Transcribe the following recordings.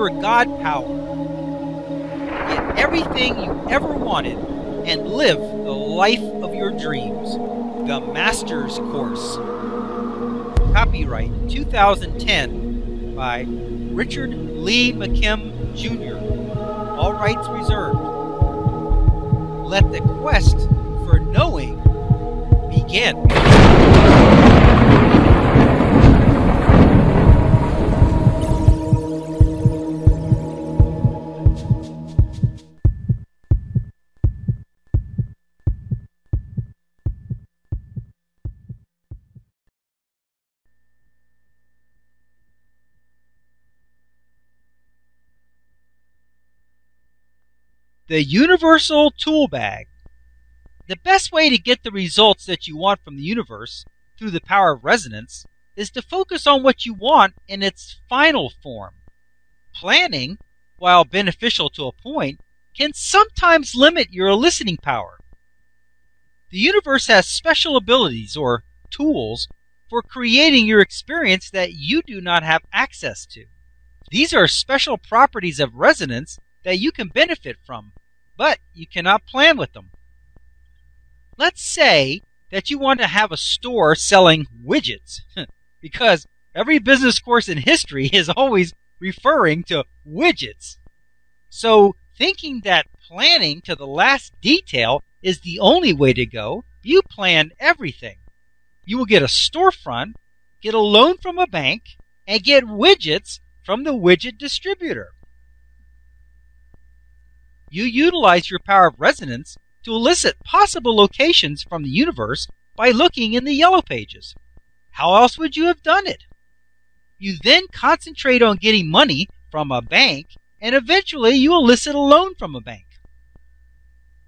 your God power. Get everything you ever wanted and live the life of your dreams. The Master's Course. Copyright 2010 by Richard Lee McKim Jr. All rights reserved. Let the quest for knowing begin. The Universal Tool Bag. The best way to get the results that you want from the universe through the power of resonance is to focus on what you want in its final form. Planning, while beneficial to a point, can sometimes limit your eliciting power. The universe has special abilities or tools for creating your experience that you do not have access to. These are special properties of resonance that you can benefit from but you cannot plan with them. Let's say that you want to have a store selling widgets, because every business course in history is always referring to widgets. So, thinking that planning to the last detail is the only way to go, you plan everything. You will get a storefront, get a loan from a bank, and get widgets from the widget distributor. You utilize your power of resonance to elicit possible locations from the universe by looking in the yellow pages. How else would you have done it? You then concentrate on getting money from a bank, and eventually you elicit a loan from a bank.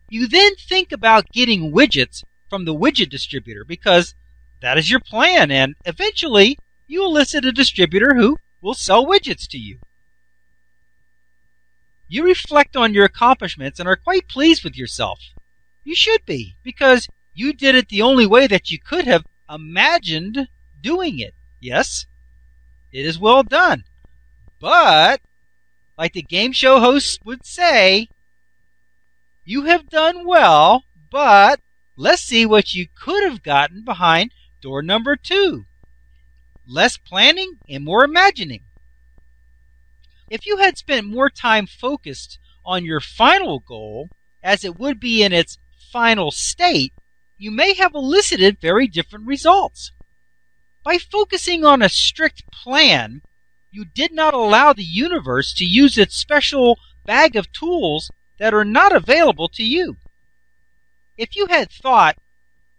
You then think about getting widgets from the widget distributor because that is your plan, and eventually you elicit a distributor who will sell widgets to you. You reflect on your accomplishments and are quite pleased with yourself. You should be, because you did it the only way that you could have imagined doing it. Yes, it is well done. But, like the game show host would say, you have done well, but let's see what you could have gotten behind door number two. Less planning and more imagining. If you had spent more time focused on your final goal, as it would be in its final state, you may have elicited very different results. By focusing on a strict plan, you did not allow the universe to use its special bag of tools that are not available to you. If you had thought,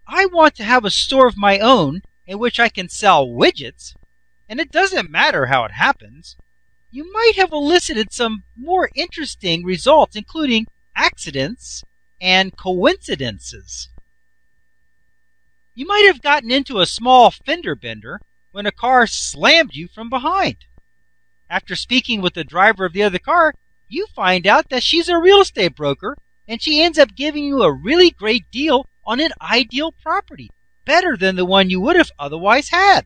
I want to have a store of my own in which I can sell widgets, and it doesn't matter how it happens, you might have elicited some more interesting results, including accidents and coincidences. You might have gotten into a small fender bender when a car slammed you from behind. After speaking with the driver of the other car, you find out that she's a real estate broker and she ends up giving you a really great deal on an ideal property, better than the one you would have otherwise had.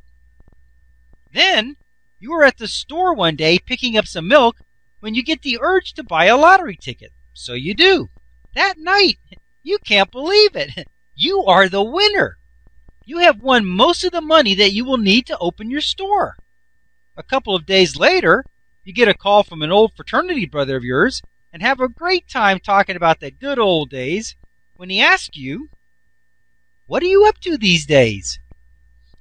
Then you are at the store one day picking up some milk when you get the urge to buy a lottery ticket. So you do. That night, you can't believe it. You are the winner. You have won most of the money that you will need to open your store. A couple of days later, you get a call from an old fraternity brother of yours and have a great time talking about the good old days when he asks you, What are you up to these days?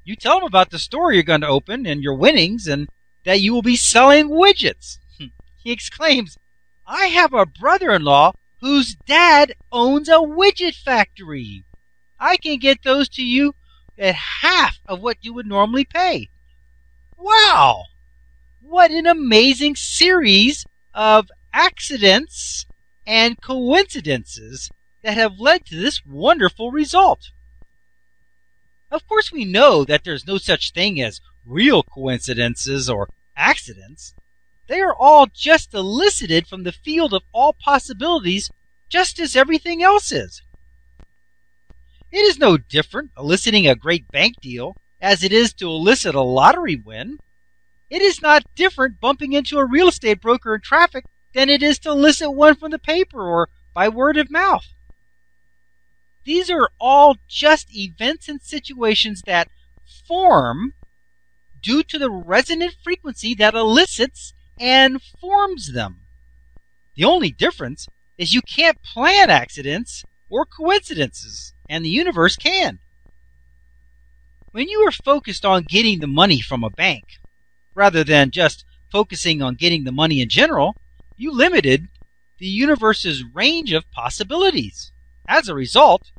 You tell them about the store you're going to open and your winnings and that you will be selling widgets. he exclaims, I have a brother in law whose dad owns a widget factory. I can get those to you at half of what you would normally pay. Wow! What an amazing series of accidents and coincidences that have led to this wonderful result. Of course, we know that there's no such thing as real coincidences or accidents. They are all just elicited from the field of all possibilities, just as everything else is. It is no different eliciting a great bank deal as it is to elicit a lottery win. It is not different bumping into a real estate broker in traffic than it is to elicit one from the paper or by word of mouth. These are all just events and situations that form due to the resonant frequency that elicits and forms them. The only difference is you can't plan accidents or coincidences, and the universe can. When you are focused on getting the money from a bank, rather than just focusing on getting the money in general, you limited the universe's range of possibilities. As a result,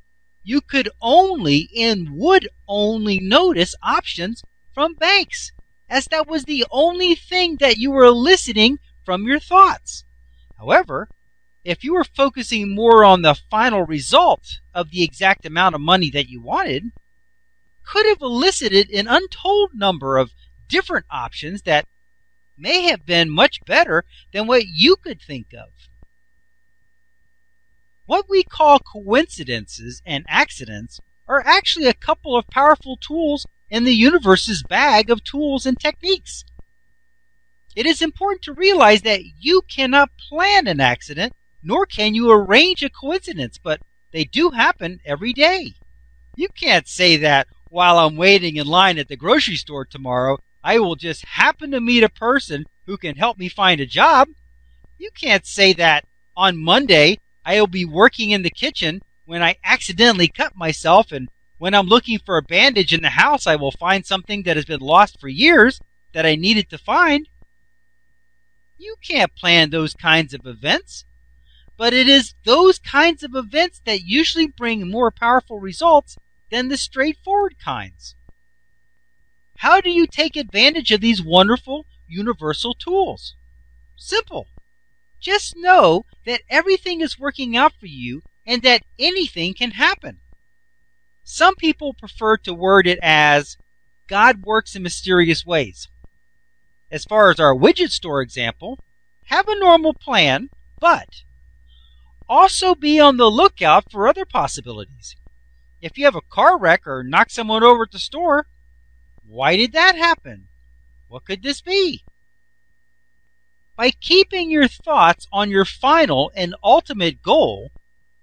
you could only and would only notice options from banks, as that was the only thing that you were eliciting from your thoughts. However, if you were focusing more on the final result of the exact amount of money that you wanted, could have elicited an untold number of different options that may have been much better than what you could think of. What we call coincidences and accidents are actually a couple of powerful tools in the universe's bag of tools and techniques. It is important to realize that you cannot plan an accident, nor can you arrange a coincidence, but they do happen every day. You can't say that while I'm waiting in line at the grocery store tomorrow, I will just happen to meet a person who can help me find a job. You can't say that on Monday I will be working in the kitchen when I accidentally cut myself and when I'm looking for a bandage in the house I will find something that has been lost for years that I needed to find. You can't plan those kinds of events. But it is those kinds of events that usually bring more powerful results than the straightforward kinds. How do you take advantage of these wonderful universal tools? Simple. Just know that everything is working out for you and that anything can happen. Some people prefer to word it as God works in mysterious ways. As far as our widget store example, have a normal plan, but also be on the lookout for other possibilities. If you have a car wreck or knock someone over at the store, why did that happen? What could this be? By keeping your thoughts on your final and ultimate goal,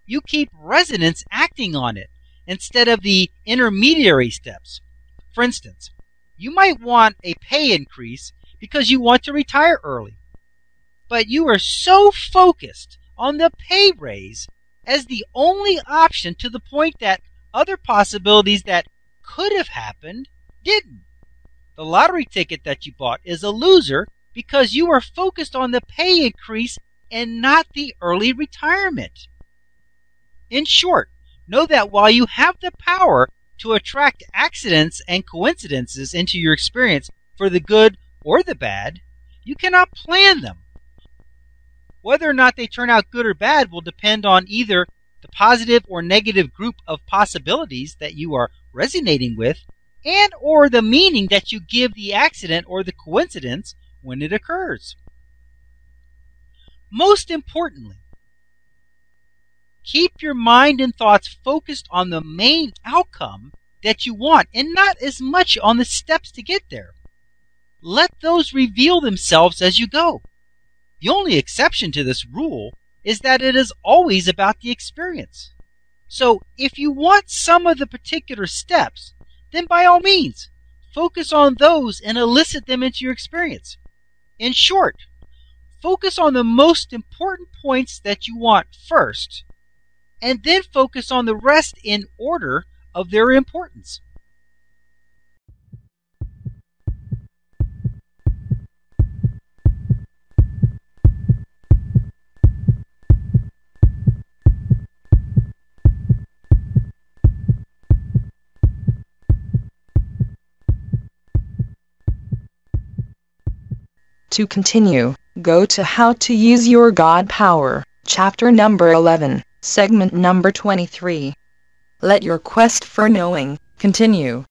you keep resonance acting on it instead of the intermediary steps. For instance, you might want a pay increase because you want to retire early. But you are so focused on the pay raise as the only option to the point that other possibilities that could have happened didn't. The lottery ticket that you bought is a loser because you are focused on the pay increase and not the early retirement. In short, know that while you have the power to attract accidents and coincidences into your experience for the good or the bad, you cannot plan them. Whether or not they turn out good or bad will depend on either the positive or negative group of possibilities that you are resonating with and or the meaning that you give the accident or the coincidence when it occurs. Most importantly, keep your mind and thoughts focused on the main outcome that you want and not as much on the steps to get there. Let those reveal themselves as you go. The only exception to this rule is that it is always about the experience. So if you want some of the particular steps, then by all means, focus on those and elicit them into your experience. In short, focus on the most important points that you want first, and then focus on the rest in order of their importance. To continue, go to How to Use Your God Power, chapter number 11, segment number 23. Let your quest for knowing continue.